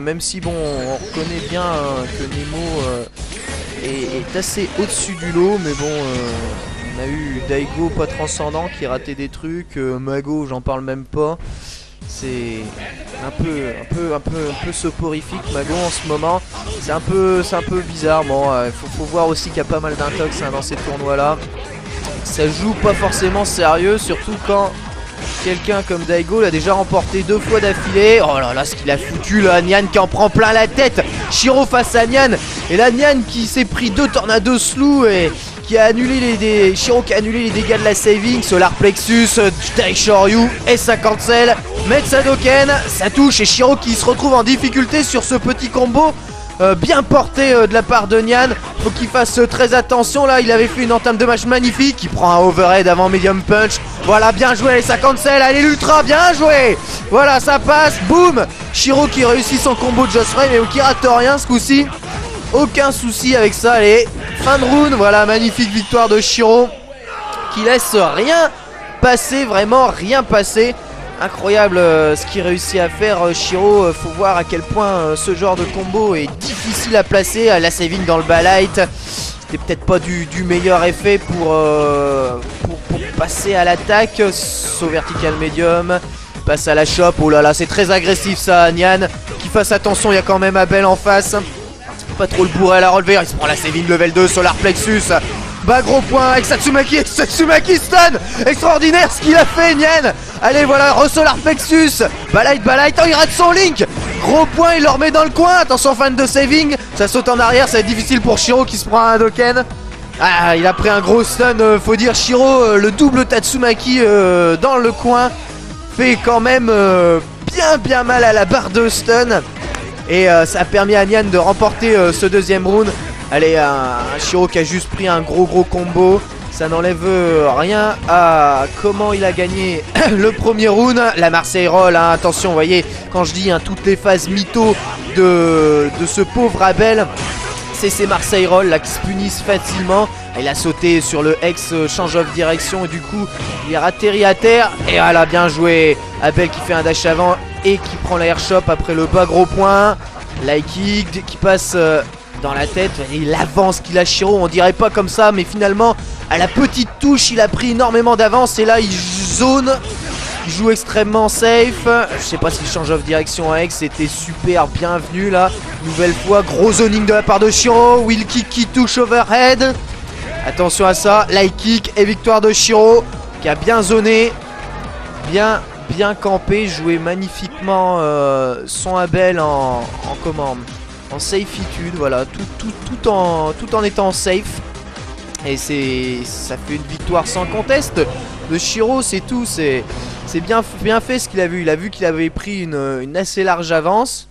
même si bon, on reconnaît bien hein, que Nemo euh, est, assez au-dessus du lot, mais bon, euh, on a eu Daigo pas transcendant qui ratait des trucs, euh, Mago j'en parle même pas. C'est un peu, un peu, un peu, un peu soporifique Mago en ce moment. C'est un peu, c'est un peu bizarre. Bon, il faut, faut voir aussi qu'il y a pas mal d'intox hein, dans ces tournois là. Ça joue pas forcément sérieux, surtout quand quelqu'un comme Daigo l'a déjà remporté deux fois d'affilée. Oh là là, ce qu'il a foutu là, Nian qui en prend plein la tête. Shiro face à Nian. Et là, Nian qui s'est pris deux tornados slew et qui a annulé les dégâts de la saving. Solar Plexus, Daishoryu et ça cancel. Metsadoken, ça touche et Shiro qui se retrouve en difficulté sur ce petit combo. Euh, bien porté euh, de la part de Nian. Faut qu'il fasse euh, très attention là. Il avait fait une entame de match magnifique. Il prend un overhead avant medium punch. Voilà, bien joué. Ça cancel. Allez, l'ultra, bien joué. Voilà, ça passe. Boum. Shiro qui réussit son combo de Just Ray, mais qui rate rien ce coup-ci. Aucun souci avec ça. Allez, fin de round. Voilà, magnifique victoire de Shiro qui laisse rien passer. Vraiment rien passer incroyable euh, ce qu'il réussit à faire euh, Shiro euh, faut voir à quel point ce genre de combo est difficile à placer la saving dans le balight. C'était peut-être pas du, meilleur effet pour, pour, passer à l'attaque. Saut vertical médium passe à la shop. Oh là là c'est très agressif ça Nian. Qui fasse attention il y a quand même Abel en face. Pas trop le bourrer à la relever il se prend la saving level 2 solar plexus. Bas gros point. Avec Satsumaki Satsumaki stun. Extraordinaire ce qu'il a fait Nian Allez voilà Resolar Plexus Balight Balight Oh il rate son Link. Gros point il le remet dans le coin. Attention fan de saving. Ça saute en arrière ça va difficile pour Shiro qui se prend un Doken Ah il a pris un gros stun euh, Faut dire Shiro euh, le double Tatsumaki euh, dans le coin. Fait quand même bien bien mal à la barre de stun. Et ça a permis à Nian de remporter ce deuxième round. Allez, un Shiro qui a juste pris un gros gros combo. Ça n'enlève rien à comment il a gagné le premier round. La Marseille Roll, hein, attention, vous voyez, quand je dis hein, toutes les phases mytho de, ce pauvre Abel, c'est ces Marseille Roll là qui se punissent facilement. Il a sauté sur le ex change of direction et du coup il est atterri à terre. Et voilà, bien joué. Abel qui fait un dash avant et qui prend l'air shop après le bas gros point. Like qui passe. Euh, dans la tête, il avance qu'il a Shiro, on dirait pas comme ça, mais finalement, à la petite touche, il a pris énormément d'avance et là, il zone, il joue extrêmement safe. Je sais pas s'il change of direction avec, c'était super bienvenu là. Nouvelle fois, gros zoning de la part de Shiro, will kick qui touche overhead. Attention à ça, light kick et victoire de Shiro qui a bien zoné, bien bien campé, joué magnifiquement euh, son Abel en, en commande en safeitude, voilà, tout en étant safe. Et c'est ça fait une victoire sans conteste de Shiro, c'est tout, c'est bien, bien fait ce qu'il a vu. Il a vu qu'il avait pris une, assez large avance.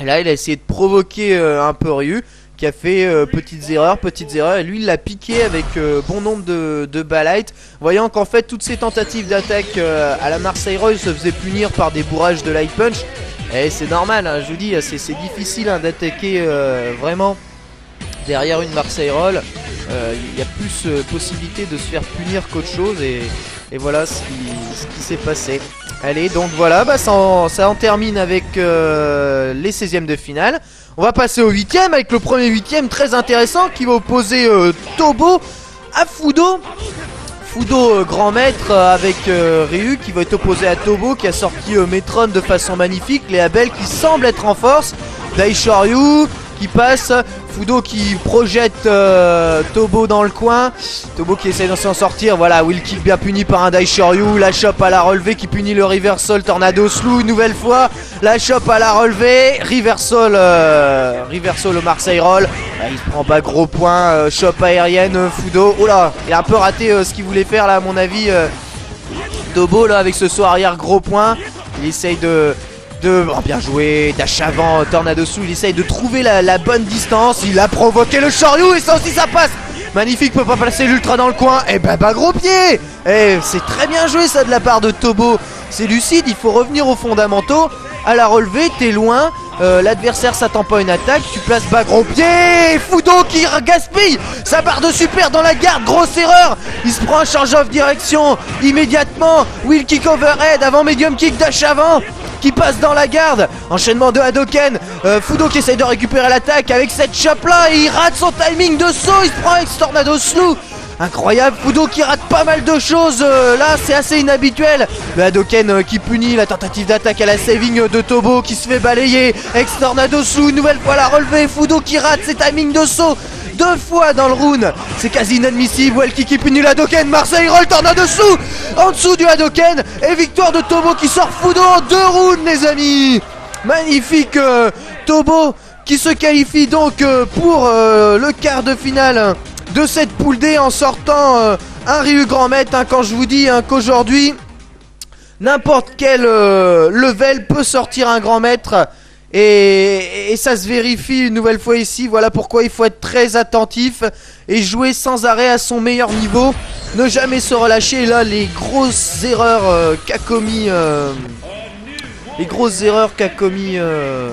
Et là, il a essayé de provoquer euh, un peu Ryu, qui a fait euh, petites erreurs, petites erreurs. Et lui, il l'a piqué avec euh, bon nombre de, de voyant qu'en fait, toutes ces tentatives d'attaque à la Marseille Roy se faisaient punir par des bourrages de light punch. Et c'est normal, hein, je vous dis, c'est difficile hein, d'attaquer vraiment derrière une Marseille Roll. Il euh, y a plus euh, possibilité de se faire punir qu'autre chose et, voilà ce qui, s'est passé. Allez, donc voilà, bah, ça, en, termine avec euh, les 16e de finale. On va passer au 8ème avec le premier 8ème très intéressant qui va opposer Tobo à Fudo. Fudo grand maître avec Ryu qui va être opposé à Tobo qui a sorti Metron de façon magnifique, les Abel qui semble être en force, Daishoryu qui passe, Fudo qui projette euh, Tobo dans le coin, Tobo qui essaie de s'en sortir, voilà, will kick bien puni par un Daishoryu, la chope à la relevée qui punit le reversal Tornado Slew une nouvelle fois, la chope à la relevée, reversal, euh, au Marseille Roll, ah, il prend pas gros point, euh, chope aérienne, Fudo, oh là, il a un peu raté ce qu'il voulait faire là à mon avis, Tobo là avec ce saut arrière gros point, il essaye de de... Oh, bien joué, dash avant, tornado sous, il essaye de trouver la, bonne distance, il a provoqué le Shoryu et ça aussi ça passe. Magnifique, peut pas placer l'ultra dans le coin, et bah bah gros pied. Et c'est très bien joué ça de la part de Tobo, c'est lucide, il faut revenir aux fondamentaux, à la relevée, t'es loin, euh, l'adversaire s'attend pas à une attaque, tu places bas gros pied Fudo qui gaspille sa barre de super dans la garde, grosse erreur Il se prend un charge off direction immédiatement, will kick overhead avant medium kick dash avant qui passe dans la garde. Enchaînement de Hadoken. Euh, Fudo qui essaye de récupérer l'attaque avec cette chope là. Et il rate son timing de saut. Il se prend avec Tornado. Incroyable, Fudo qui rate pas mal de choses. euh, là, c'est assez inhabituel. Le Hadoken euh, qui punit la tentative d'attaque à la saving de Tobo qui se fait balayer. Ex Tornado Slew, une nouvelle fois la relevée. Fudo qui rate ses timings de saut. Deux fois dans le round, c'est quasi inadmissible. Welky qui punit le Hadoken, Marseille roll Tornado Slew en dessous du Hadoken. Et victoire de Tobo qui sort Fudo en deux rounds, les amis. Magnifique euh, Tobo qui se qualifie donc pour le quart de finale de cette poule D en sortant euh, un Ryu Grand Maître. hein, quand je vous dis hein, qu'aujourd'hui, n'importe quel euh, level peut sortir un Grand Maître. Et, et ça se vérifie une nouvelle fois ici. Voilà pourquoi il faut être très attentif et jouer sans arrêt à son meilleur niveau. Ne jamais se relâcher. Là, les grosses erreurs euh, qu'a commis. euh, les grosses erreurs qu'a commis euh,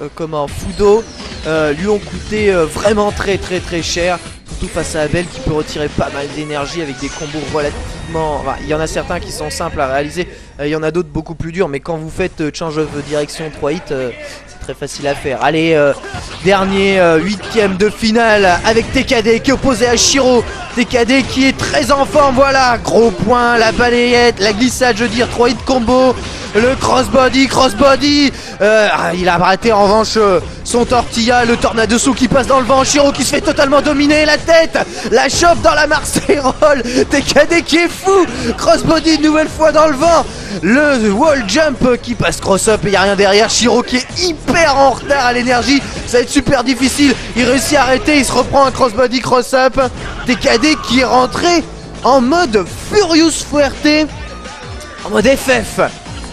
euh, comment Fudo euh, lui ont coûté euh, vraiment très très très cher surtout face à Abel qui peut retirer pas mal d'énergie avec des combos relativement il y en a certains qui sont simples à réaliser euh, il y en a d'autres beaucoup plus durs mais quand vous faites euh, change of direction 3 hits euh, c'est très facile à faire. Allez dernier huitième de finale avec TKD qui est opposé à Shiro. TKD qui est très en forme voilà. Gros point la balayette la glissade je veux dire 3 hits combo. Le crossbody, crossbody. Ah, Il a raté en revanche son tortilla, le tornado sous qui passe dans le vent, Shiro qui se fait totalement dominer la tête La chope dans la Marseille roll TKD qui est fou. Crossbody une nouvelle fois dans le vent. Le wall jump qui passe cross-up et il a rien derrière. Shiro qui est hyper en retard à l'énergie. Ça va être super difficile. Il réussit à arrêter, il se reprend un crossbody cross-up TKD qui est rentré en mode Furious Fuerte. En mode FF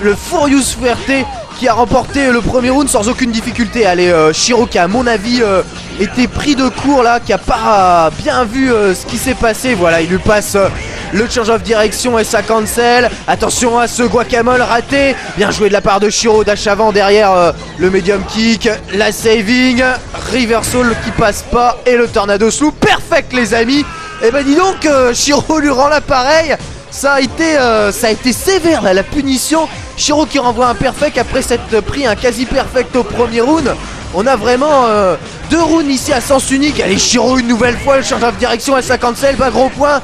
le Furious Fuerte qui a remporté le premier round sans aucune difficulté. Allez, euh, Shiro qui à mon avis euh, était pris de court là, qui a pas bien vu euh, ce qui s'est passé. Voilà, il lui passe euh, le change of direction et ça cancel. Attention à ce guacamole raté. Bien joué de la part de Shiro, dash avant derrière le medium kick, la saving, reversal qui passe pas et le tornado sous. Perfect les amis. Et ben dis donc, Shiro lui rend l'appareil. Ça a été, ça a été sévère là, la punition. Shiro qui renvoie un perfect après s'être pris un quasi perfect au premier round. On a vraiment euh, deux rounds ici à sens unique. Allez, Shiro une nouvelle fois, le change de direction 50 sel, pas gros point.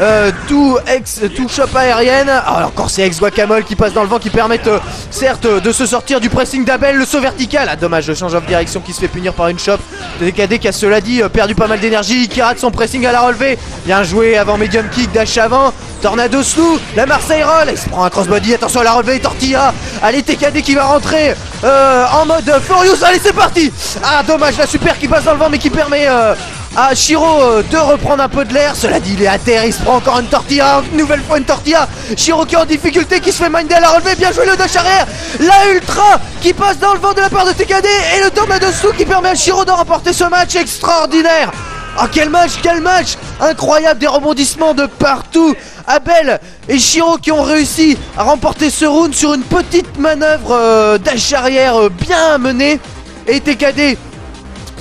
Euh, tout ex, tout shop aérienne. Alors encore c'est ex guacamole qui passe dans le vent qui permettent euh, certes euh, de se sortir du pressing d'Abel, le saut vertical. Ah dommage, le change of direction qui se fait punir par une shop. DKD qui a cela dit perdu pas mal d'énergie, qui rate son pressing à la relevée. Bien joué avant medium kick, dash avant. Tornado Slou, la Marseille roll, il se prend un crossbody, attention à la relevée, Tortilla. Allez TKD qui va rentrer en mode Furious, allez c'est parti Ah dommage, la super qui passe dans le vent mais qui permet à Shiro euh, de reprendre un peu de l'air. Cela dit, il est à terre, il se prend encore une tortilla, une nouvelle fois une tortilla. Shiro qui est en difficulté, qui se fait minder à la relevée, bien joué le dash arrière. La ultra qui passe dans le vent de la part de TKD et le tornado Slou qui permet à Shiro de remporter ce match extraordinaire. Ah quel match, quel match Incroyable, des rebondissements de partout Abel et Shiro qui ont réussi à remporter ce round sur une petite manœuvre euh, dash arrière euh, bien menée. Et TKD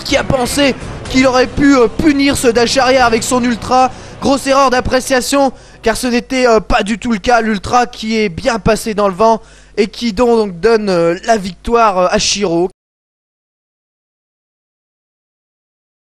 qui a pensé qu'il aurait pu euh, punir ce dash arrière avec son ultra. Grosse erreur d'appréciation car ce n'était euh, pas du tout le cas. L'ultra qui est bien passé dans le vent et qui donc donne euh, la victoire à Shiro.